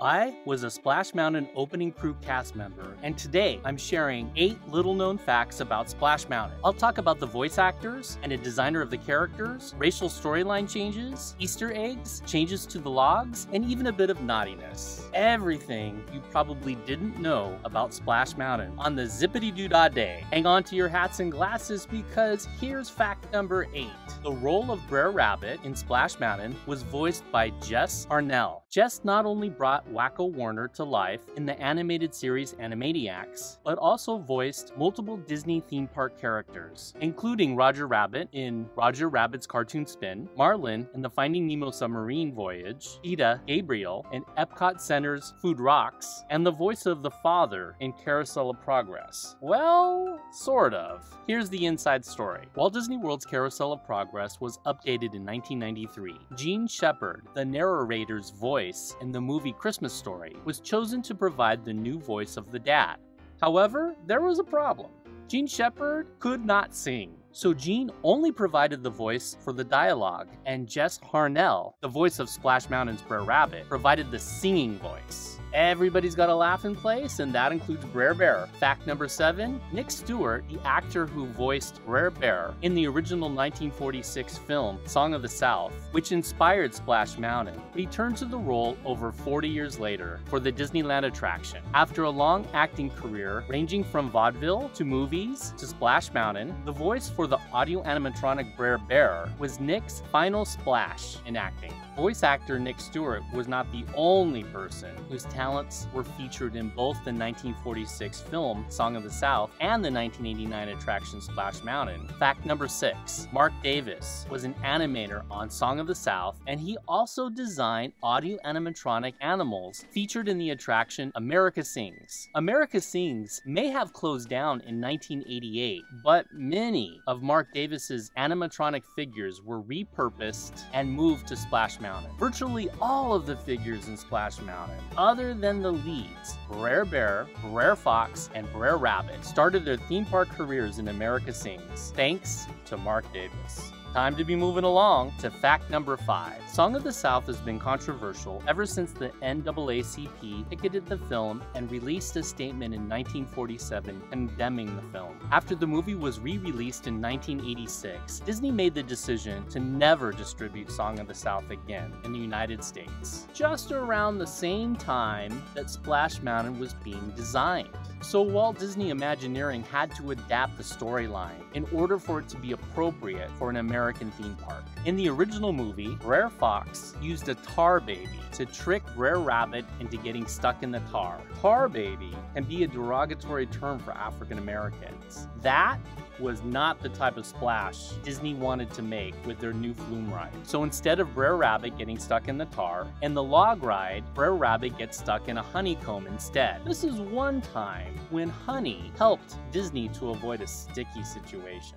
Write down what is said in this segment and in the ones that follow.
I was a Splash Mountain opening crew cast member, and today I'm sharing 8 little known facts about Splash Mountain. I'll talk about the voice actors and a designer of the characters, racial storyline changes, Easter eggs, changes to the logs, and even a bit of naughtiness. Everything you probably didn't know about Splash Mountain on the Zip-a-Dee-Doo-Dah Day. Hang on to your hats and glasses because here's fact number 8. The role of Brer Rabbit in Splash Mountain was voiced by Jess Harnell. Jess not only brought Wakko Warner to life in the animated series Animaniacs, but also voiced multiple Disney theme park characters, including Roger Rabbit in Roger Rabbit's Cartoon Spin, Marlin in the Finding Nemo submarine voyage, Pita Gabriel and Epcot Center's Food Rocks, and the voice of the father in Carousel of Progress. Well, sort of. Here's the inside story. Walt Disney World's Carousel of Progress was updated in 1993. Jean Shepherd, the narrator's voice in the movie Christmas Story, was chosen to provide the new voice of the dad. However, there was a problem. Jean Shepherd could not sing. So Jean only provided the voice for the dialogue, and Jess Harnell, the voice of Splash Mountain's Brer Rabbit, provided the singing voice. Everybody's got a Laughing Place, and that includes Brer Bear. Fact number seven Nick Stewart, the actor who voiced Brer Bear in the original 1946 film Song of the South, which inspired Splash Mountain, returned to the role over 40 years later for the Disneyland attraction. After a long acting career ranging from vaudeville to movies to Splash Mountain, the voice for the audio animatronic Brer Bear was Nick's final splash in acting. Voice actor Nick Stewart was not the only person whose talents were featured in both the 1946 film Song of the South and the 1989 attraction Splash Mountain. Fact number six Mark Davis was an animator on Song of the South, and he also designed audio animatronic animals featured in the attraction America Sings. America Sings may have closed down in 1988, but many of Mark Davis's animatronic figures were repurposed and moved to Splash Mountain. Virtually all of the figures in Splash Mountain, other than the leads, Brer Bear, Brer Fox, and Brer Rabbit, started their theme park careers in America Sings, thanks to Mark Davis. Time to be moving along to fact number five. Song of the South has been controversial ever since the NAACP ticketed the film and released a statement in 1947 condemning the film. After the movie was re released in 1986, Disney made the decision to never distribute Song of the South again in the United States, just around the same time that Splash Mountain was being designed. So Walt Disney Imagineering had to adapt the storyline in order for it to be appropriate for an American theme park. In the original movie, Brer Fox used a tar baby to trick Brer Rabbit into getting stuck in the tar. Tar baby can be a derogatory term for African Americans. That was not the type of splash Disney wanted to make with their new flume ride. So instead of Brer Rabbit getting stuck in the tar, in the log ride, Brer Rabbit gets stuck in a honeycomb instead. This is one time when honey helped Disney to avoid a sticky situation.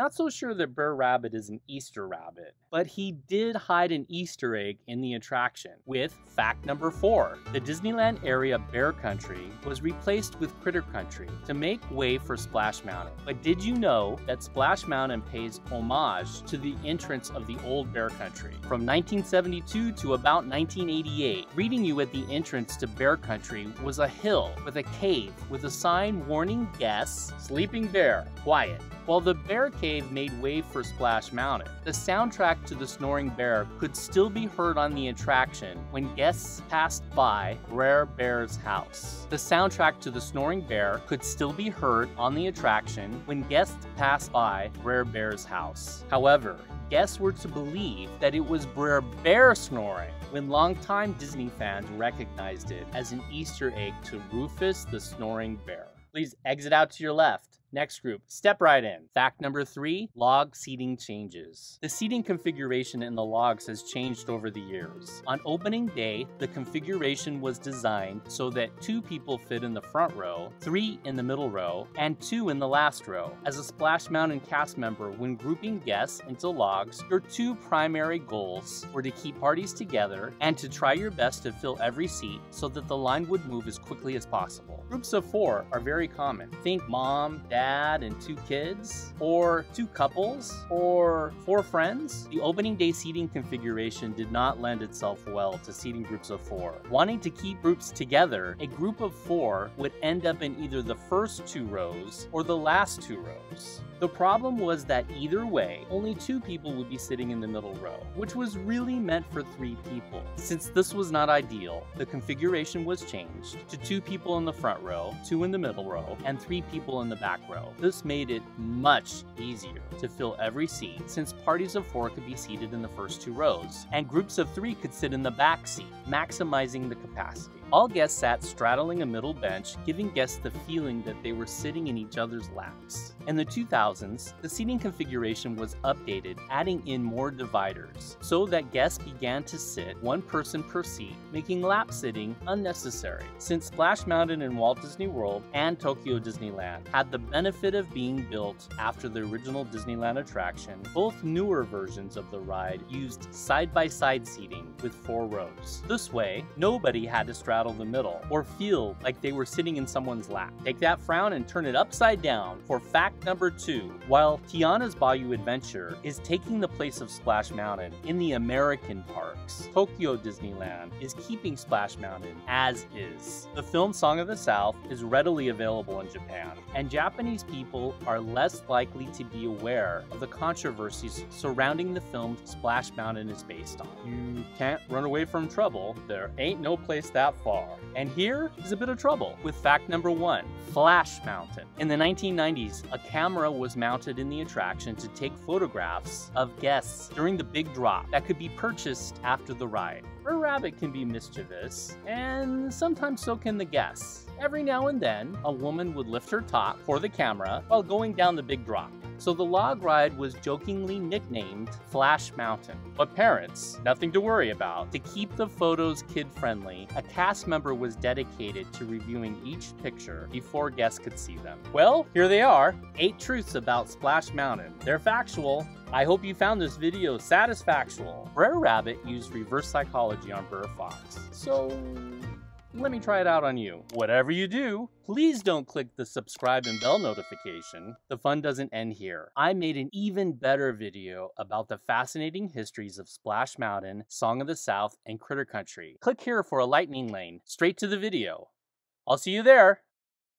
Not so sure that Brer Rabbit is an Easter rabbit, but he did hide an Easter egg in the attraction. With fact number four the Disneyland area Bear Country was replaced with Critter Country to make way for Splash Mountain. But did you know that Splash Mountain pays homage to the entrance of the old Bear Country? From 1972 to about 1988, greeting you at the entrance to Bear Country was a hill with a cave with a sign warning guests, Sleeping Bear, quiet. While the Bear Cave made way for Splash Mountain, the soundtrack to The Snoring Bear could still be heard on the attraction when guests passed by Brer Bear's house. The soundtrack to The Snoring Bear could still be heard on the attraction when guests passed by Brer Bear's house. However, guests were to believe that it was Brer Bear snoring when longtime Disney fans recognized it as an Easter egg to Rufus the Snoring Bear. Please exit out to your left. Next group, step right in. Fact number three, log seating changes. The seating configuration in the logs has changed over the years. On opening day, the configuration was designed so that two people fit in the front row, three in the middle row, and two in the last row. As a Splash Mountain cast member, when grouping guests into logs, your two primary goals were to keep parties together and to try your best to fill every seat so that the line would move as quickly as possible. Groups of four are very common. Think mom, dad, dad and two kids, or two couples, or four friends. The opening day seating configuration did not lend itself well to seating groups of four. Wanting to keep groups together, a group of four would end up in either the first two rows or the last two rows. The problem was that either way, only two people would be sitting in the middle row, which was really meant for three people. Since this was not ideal, the configuration was changed to two people in the front row, two in the middle row, and three people in the back row. This made it much easier to fill every seat since parties of four could be seated in the first two rows, and groups of three could sit in the back seat, maximizing the capacity. All guests sat straddling a middle bench, giving guests the feeling that they were sitting in each other's laps. In the 2000s, the seating configuration was updated, adding in more dividers, so that guests began to sit one person per seat, making lap sitting unnecessary. Since Splash Mountain in Walt Disney World and Tokyo Disneyland had the benefit of being built after the original Disneyland attraction, both newer versions of the ride used side-by-side seating with four rows. This way, nobody had to straddle straddle the middle or feel like they were sitting in someone's lap. Take that frown and turn it upside down for fact number two. While Tiana's Bayou Adventure is taking the place of Splash Mountain in the American parks, Tokyo Disneyland is keeping Splash Mountain as is. The film Song of the South is readily available in Japan, and Japanese people are less likely to be aware of the controversies surrounding the film Splash Mountain is based on. You can't run away from trouble. There ain't no place that far And here is a bit of trouble with fact number one Flash Mountain. In the 1990s, a camera was mounted in the attraction to take photographs of guests during the big drop that could be purchased after the ride. Brer Rabbit can be mischievous, and sometimes so can the guests. Every now and then, a woman would lift her top for the camera while going down the big drop. So the log ride was jokingly nicknamed Flash Mountain. But parents, nothing to worry about. To keep the photos kid-friendly, a cast member was dedicated to reviewing each picture before guests could see them. Well, here they are, 8 truths about Splash Mountain. They're factual, I hope you found this video satisfactual. Brer Rabbit used reverse psychology on Brer Fox. So let me try it out on you. Whatever you do, please don't click the subscribe and bell notification. The fun doesn't end here. I made an even better video about the fascinating histories of Splash Mountain, Song of the South, and Critter Country. Click here for a lightning lane, straight to the video. I'll see you there.